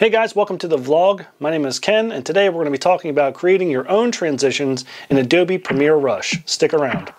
Hey guys, welcome to the vlog. My name is Ken, and today we're going to be talking about creating your own transitions in Adobe Premiere Rush. Stick around.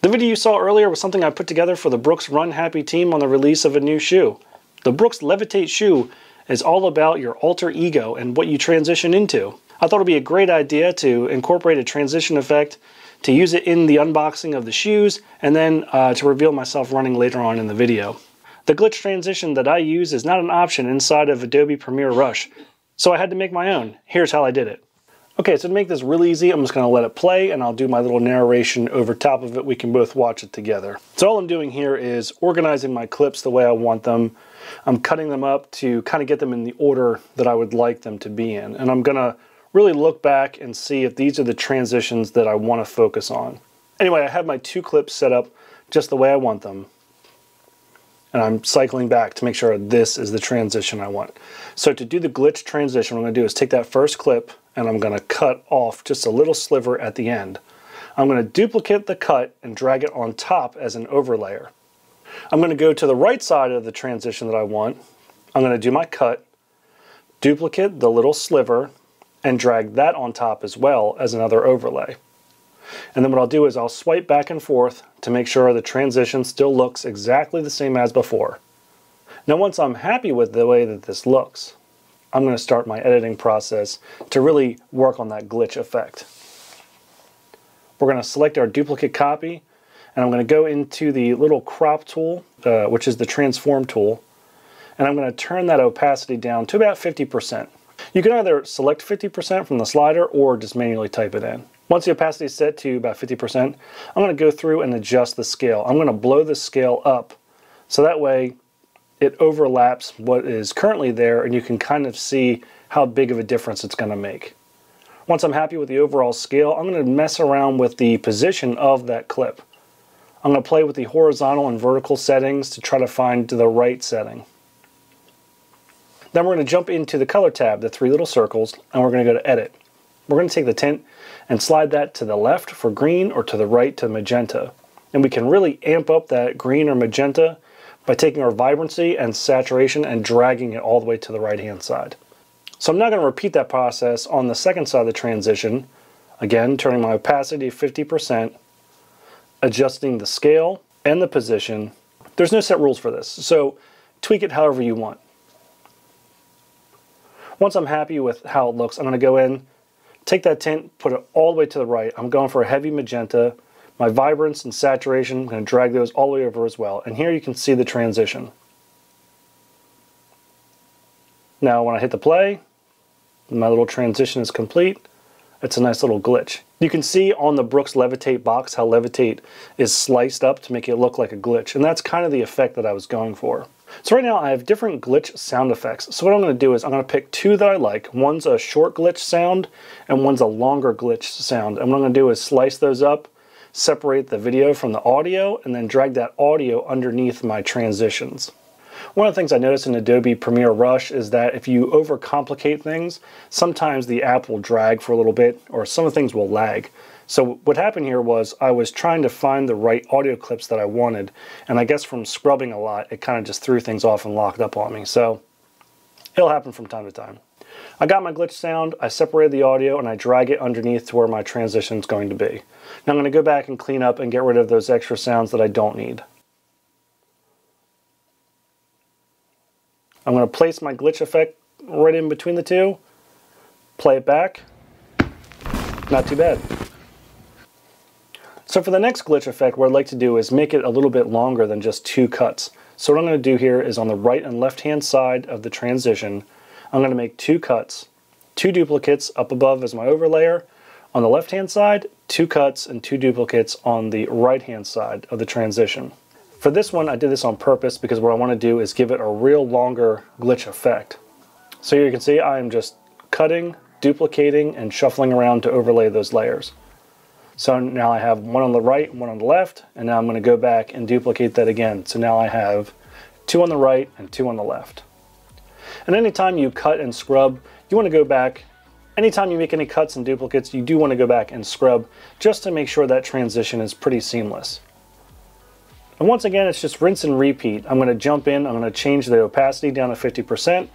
The video you saw earlier was something I put together for the Brooks Run Happy team on the release of a new shoe. The Brooks Levitate shoe is all about your alter ego and what you transition into. I thought it would be a great idea to incorporate a transition effect, to use it in the unboxing of the shoes, and then uh, to reveal myself running later on in the video. The glitch transition that I use is not an option inside of Adobe Premiere Rush, so I had to make my own. Here's how I did it. Okay, so to make this real easy, I'm just going to let it play and I'll do my little narration over top of it. We can both watch it together. So all I'm doing here is organizing my clips the way I want them. I'm cutting them up to kind of get them in the order that I would like them to be in. And I'm going to really look back and see if these are the transitions that I want to focus on. Anyway, I have my two clips set up just the way I want them. And I'm cycling back to make sure this is the transition I want. So to do the glitch transition, what I'm going to do is take that first clip and I'm going to cut off just a little sliver at the end. I'm going to duplicate the cut and drag it on top as an overlayer. I'm going to go to the right side of the transition that I want. I'm going to do my cut, duplicate the little sliver, and drag that on top as well as another overlay. And then what I'll do is I'll swipe back and forth to make sure the transition still looks exactly the same as before. Now once I'm happy with the way that this looks, I'm going to start my editing process to really work on that glitch effect. We're going to select our duplicate copy and I'm going to go into the little crop tool, uh, which is the transform tool, and I'm going to turn that opacity down to about 50%. You can either select 50% from the slider or just manually type it in. Once the opacity is set to about 50%, I'm going to go through and adjust the scale. I'm going to blow the scale up so that way it overlaps what is currently there and you can kind of see how big of a difference it's going to make. Once I'm happy with the overall scale, I'm going to mess around with the position of that clip. I'm going to play with the horizontal and vertical settings to try to find the right setting. Then we're going to jump into the color tab, the three little circles, and we're going to go to edit. We're going to take the tint and slide that to the left for green or to the right to magenta. And we can really amp up that green or magenta by taking our vibrancy and saturation and dragging it all the way to the right hand side. So I'm now going to repeat that process on the second side of the transition. Again, turning my opacity to 50%, adjusting the scale and the position. There's no set rules for this, so tweak it however you want. Once I'm happy with how it looks, I'm going to go in, take that tint, put it all the way to the right. I'm going for a heavy magenta. My vibrance and saturation, I'm going to drag those all the way over as well. And here you can see the transition. Now when I hit the play, my little transition is complete. It's a nice little glitch. You can see on the Brooks Levitate box how Levitate is sliced up to make it look like a glitch. And that's kind of the effect that I was going for. So right now I have different glitch sound effects. So what I'm going to do is I'm going to pick two that I like. One's a short glitch sound and one's a longer glitch sound. And what I'm going to do is slice those up, separate the video from the audio, and then drag that audio underneath my transitions. One of the things I noticed in Adobe Premiere Rush is that if you overcomplicate things, sometimes the app will drag for a little bit or some of the things will lag. So what happened here was I was trying to find the right audio clips that I wanted, and I guess from scrubbing a lot, it kind of just threw things off and locked up on me. So it'll happen from time to time. I got my glitch sound, I separated the audio, and I drag it underneath to where my transition is going to be. Now I'm going to go back and clean up and get rid of those extra sounds that I don't need. I'm going to place my glitch effect right in between the two, play it back, not too bad. So for the next glitch effect, what I'd like to do is make it a little bit longer than just two cuts. So what I'm going to do here is on the right and left hand side of the transition, I'm going to make two cuts, two duplicates up above as my overlayer. on the left hand side, two cuts and two duplicates on the right hand side of the transition. For this one, I did this on purpose because what I want to do is give it a real longer glitch effect. So here you can see I'm just cutting, duplicating, and shuffling around to overlay those layers. So now I have one on the right one on the left, and now I'm going to go back and duplicate that again. So now I have two on the right and two on the left. And anytime you cut and scrub, you want to go back Anytime you make any cuts and duplicates, you do want to go back and scrub just to make sure that transition is pretty seamless. And once again, it's just rinse and repeat. I'm going to jump in, I'm going to change the opacity down to 50%,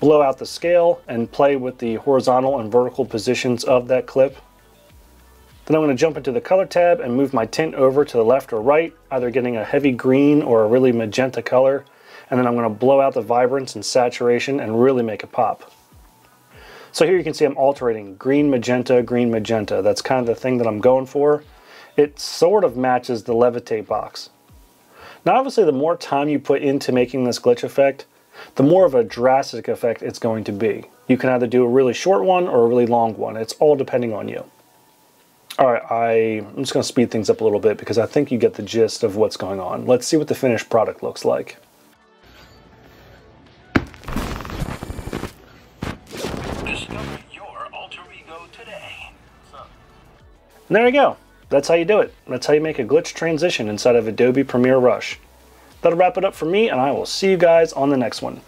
blow out the scale, and play with the horizontal and vertical positions of that clip. Then I'm going to jump into the color tab and move my tint over to the left or right, either getting a heavy green or a really magenta color. And then I'm going to blow out the vibrance and saturation and really make it pop. So here you can see I'm alternating green, magenta, green, magenta. That's kind of the thing that I'm going for. It sort of matches the levitate box. Now obviously the more time you put into making this glitch effect, the more of a drastic effect it's going to be. You can either do a really short one or a really long one. It's all depending on you. Alright, I'm just going to speed things up a little bit because I think you get the gist of what's going on. Let's see what the finished product looks like. And there you go. That's how you do it. That's how you make a glitch transition inside of Adobe Premiere Rush. That'll wrap it up for me, and I will see you guys on the next one.